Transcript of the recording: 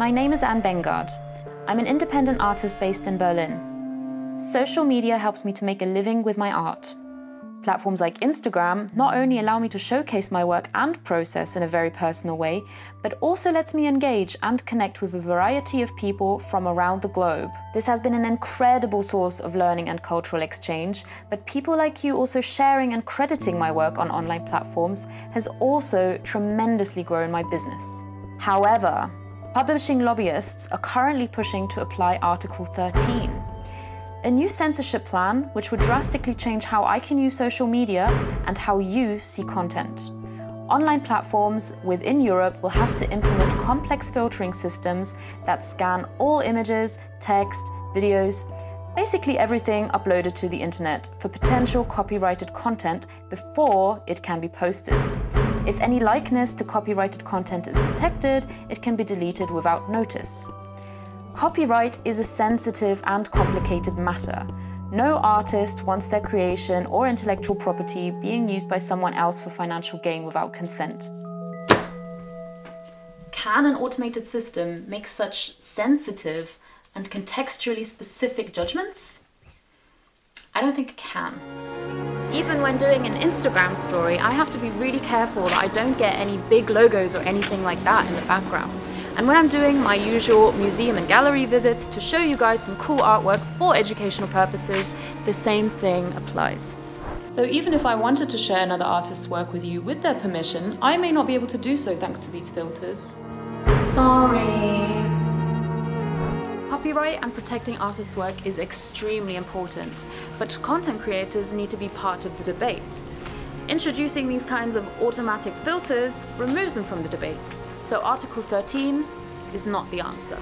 My name is Anne Bengard. I'm an independent artist based in Berlin. Social media helps me to make a living with my art. Platforms like Instagram not only allow me to showcase my work and process in a very personal way, but also lets me engage and connect with a variety of people from around the globe. This has been an incredible source of learning and cultural exchange, but people like you also sharing and crediting my work on online platforms has also tremendously grown my business. However, publishing lobbyists are currently pushing to apply Article 13 a new censorship plan which would drastically change how I can use social media and how you see content. Online platforms within Europe will have to implement complex filtering systems that scan all images, text, videos, basically everything uploaded to the internet for potential copyrighted content before it can be posted. If any likeness to copyrighted content is detected, it can be deleted without notice. Copyright is a sensitive and complicated matter. No artist wants their creation or intellectual property being used by someone else for financial gain without consent. Can an automated system make such sensitive and contextually specific judgments? I don't think it can. Even when doing an Instagram story, I have to be really careful that I don't get any big logos or anything like that in the background. And when I'm doing my usual museum and gallery visits to show you guys some cool artwork for educational purposes, the same thing applies. So even if I wanted to share another artist's work with you with their permission, I may not be able to do so thanks to these filters. Sorry. Copyright and protecting artists' work is extremely important, but content creators need to be part of the debate. Introducing these kinds of automatic filters removes them from the debate. So Article 13 is not the answer.